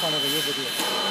放那个油不对